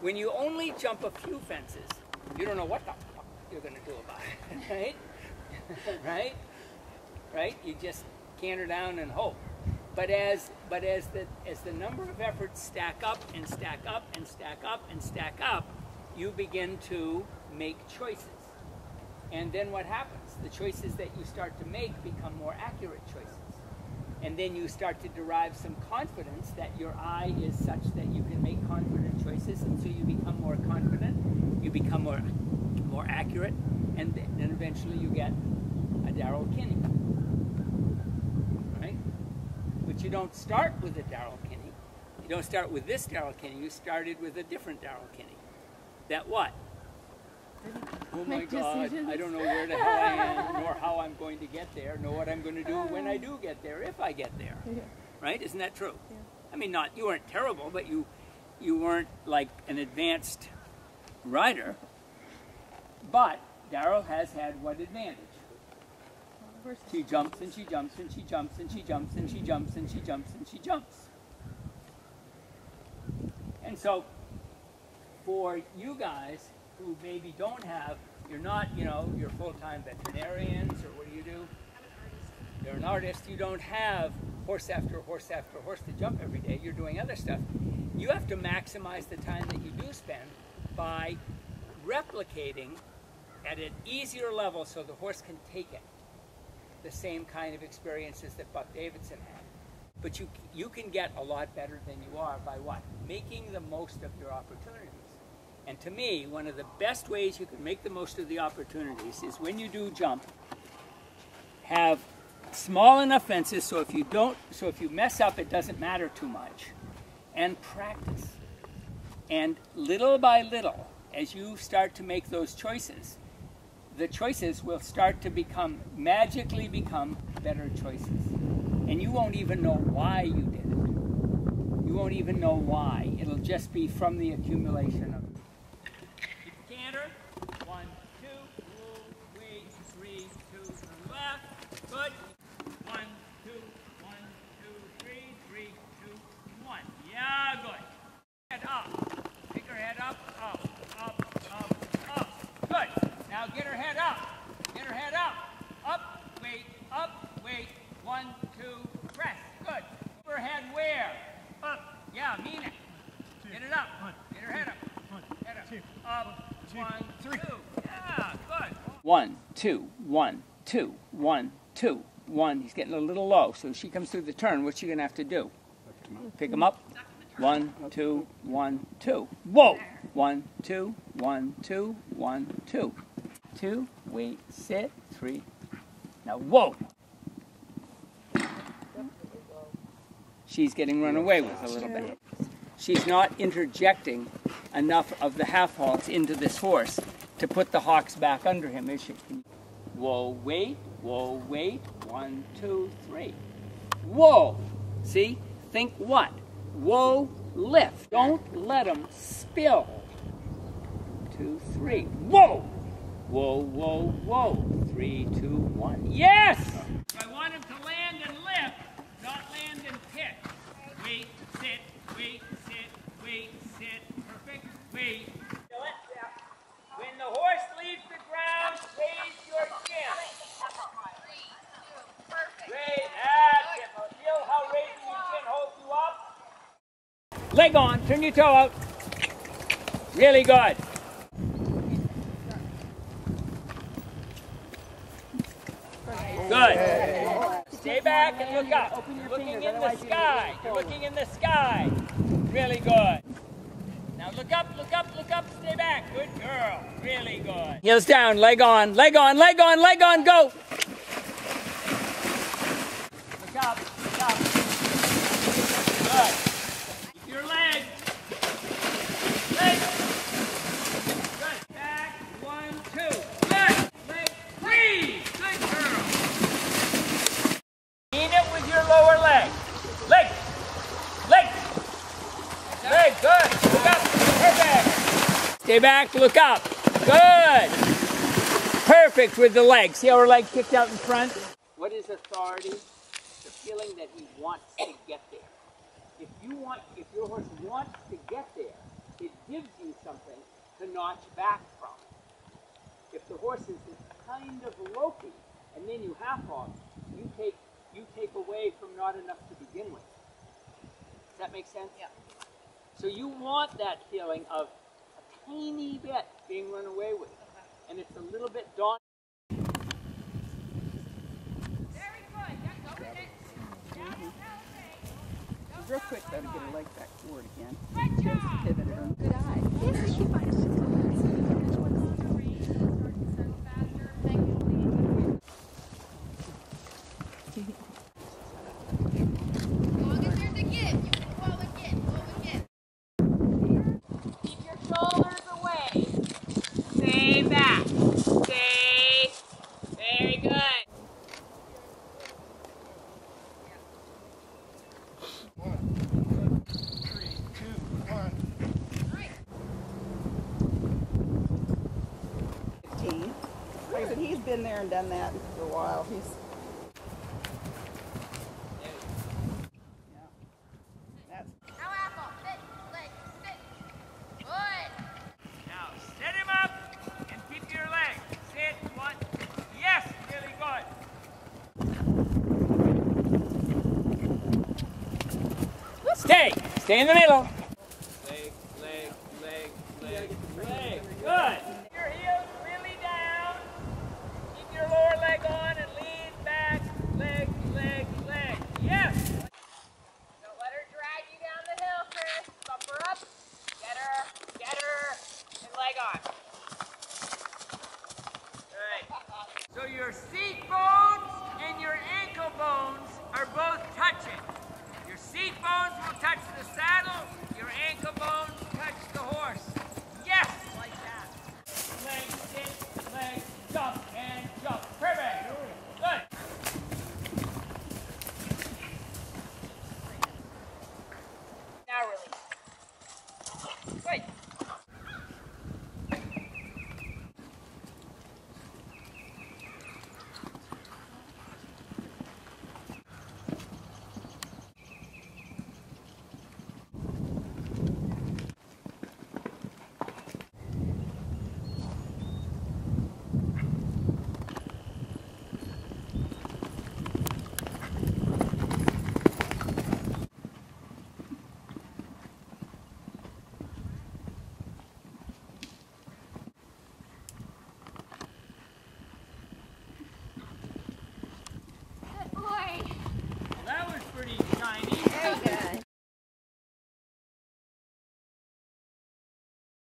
When you only jump a few fences, you don't know what the fuck you're going to do about it, right? right? Right? You just canter down and hope. But as but as the as the number of efforts stack up and stack up and stack up and stack up, you begin to make choices. And then what happens? The choices that you start to make become more accurate choices. And then you start to derive some confidence that your eye is such that you can make confident and so you become more confident, you become more more accurate, and then eventually you get a Daryl Kinney. Right? But you don't start with a Daryl Kinney. You don't start with this Daryl Kinney. You started with a different Daryl Kinney. That what? Oh my Make God, decisions. I don't know where the hell I am, nor how I'm going to get there, nor what I'm going to do when I do get there, if I get there. Yeah. Right? Isn't that true? Yeah. I mean, not you weren't terrible, but you you weren't like an advanced rider. But Daryl has had what advantage? She jumps and she jumps and she jumps and she jumps and she jumps and she jumps and she jumps. And so, for you guys who maybe don't have, you're not, you know, you're full-time veterinarians or what do you do? You're an artist. You don't have horse after horse after horse to jump every day. You're doing other stuff. You have to maximize the time that you do spend by replicating at an easier level so the horse can take it the same kind of experiences that Buck Davidson had. But you, you can get a lot better than you are by what? Making the most of your opportunities. And to me, one of the best ways you can make the most of the opportunities is when you do jump, have small enough fences so if you don't, so if you mess up, it doesn't matter too much. And practice. And little by little, as you start to make those choices, the choices will start to become magically become better choices. And you won't even know why you did it. You won't even know why. It'll just be from the accumulation of Keep the canter. One, two, three, three, two, to the left. Good. One, two, one, two, three, three, two, one. Yeah, good. Head up. Pick her head up, up, up, up, up. Good. Now get her head up. Get her head up. Up, wait, up, wait. One, two, press. Good. Keep her head where? Up. Yeah, mean it. Get it up. Get her head up. Head up. Up. One, two. Yeah, good. One, two, one, two, one, two, one. He's getting a little low, so she comes through the turn. What's she gonna have to do? Pick him up. One, two, one, two. Whoa! One, two, one, two, one, two. Two, wait, sit, three. Now, whoa! She's getting run away with a little bit. She's not interjecting enough of the half halts into this horse to put the hocks back under him, is she? Whoa, wait, whoa, wait. One, two, three. Whoa! See? Think what? Whoa, lift. Don't let them spill. Two, three. Whoa! Whoa, whoa, whoa. Three, two, one. Yes! I want him to land and lift, not land and pitch. Wait, sit, wait, sit, wait, sit. Perfect. Wait. When the horse leaves the ground, raise your chin. Great, that's it. Feel how raising your chin holds you up? Leg on, turn your toe out. Really good. Good. Stay back and look up. You're looking in the sky. Looking in the sky. Really good. Now look up, look up, look up, stay back. Good girl. Really good. Heels down, leg on, leg on, leg on, leg on, go. Look up, look up. Good. Keep your leg. Leg. Good. Back. One, two. Good. Leg. Three. Good girl. Lean it with your lower leg. Leg. Leg. Leg. Good. Look up. Perfect. Stay back. Look up. Good. Perfect with the leg. See how her leg kicked out in front? What is authority? The feeling that he wants to get there. If you want, if your horse wants to get there, it gives you something to notch back from. If the horse is kind of lopey and then you half off, you take you take away from not enough to begin with. Does that make sense? Yeah. So you want that feeling of a tiny bit being run away with. And it's a little bit daunting. Real quick though to get her leg back forward again. Just pivot her. Good eye. Yes, But he's been there and done that for a while. He's Stay. Stay in the middle. Leg, leg, leg, leg, leg. So your seat bones and your ankle bones are both touching. Your seat bones will touch the saddle, your ankle